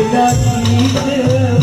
ලකිද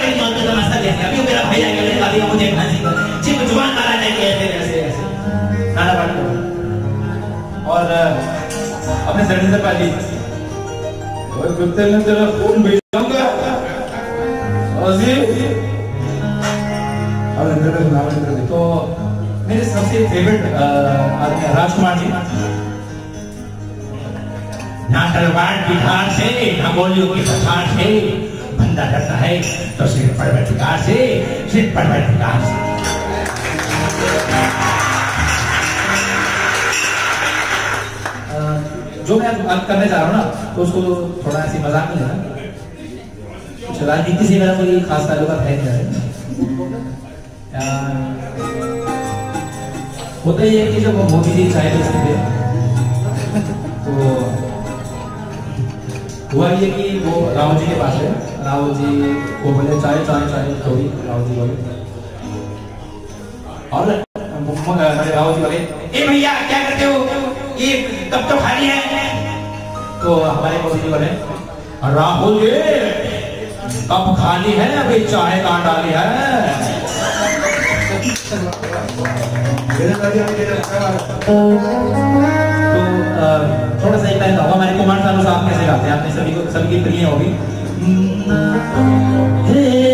मेरी मौत का तमाशा देख अभी मेरा भाई आगे मेरे भाभी को मुझे फांसी पर सिर्फ़ मारा नहीं गया तेरे ऐसे ऐसे नारा पाठ और अपने सरने से पाली और कुत्ते ने तेरा खून भेजूँगा अजी। अब नरेंद्र नाम नरेंद्र तो मेरे सबसे फेवरेट आदमी राजकुमार जी। ना तलवार की से ना गोलियों की पठार से। बंदा डरता है तो सिर्फ़ परवरदिगार से सिर्फ़ परवरदिगार से। जो मैं अब करने जा रहा हूँ ना तो उसको थोड़ा ऐसी मज़ाक नहीं लेना कुछ राजनीति से मेरा कोई खास ताल्लुक है नहीं है होता ही है कि जब मोदी जी चाय बेचते थे तो हुआ ये कि वो राहुल जी के पास है। राहुल जी को बोले, चाय चाय चाय। थोड़ी राहुल जी बोले। और राहुल जी बोले, ए भैया, क्या करते हो? ये कब तो खाली है? तो हमारे मोदी जी बोले, राहुल जी, कब खाली है? अभी चाय कहाँ डाली है? तो थोड़ा सा एक टाइम हमारे कुमार सानू साहब कैसे गाते हैं? आपने सभी को, सभी की प्रिय होगी। Hey.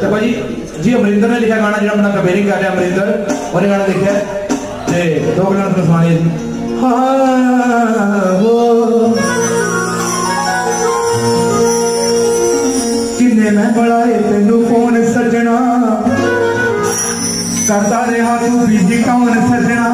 ਤੇ ਭਾਜੀ ਜੀ ਅਮਰਿੰਦਰ ਨੇ ਲਿਖਿਆ ਗਾਣਾ ਜਿਹੜਾ ਆਪਣਾ ਕੰਪੇਅਰਿੰਗ ਕਰ ਰਿਹਾ ਅਮਰਿੰਦਰ ਉਹਨੇ ਗਾਣਾ ਲਿਖਿਆ ਹੈ ਤੇ ਦੋ ਗਾਣਾ ਤੁਹਾਨੂੰ ਸੁਣਾਏ ਜੀ ਹਾਂ ਉਹ ਕਿੰਨੇ ਮੈਂ ਬੜਾਏ ਤੈਨੂੰ ਫੋਨ ਸੱਜਣਾ ਕਰਦਾ ਰਿਹਾ ਤੂੰ ਬੀਜੀ ਕੌਣ ਸੱਜਣਾ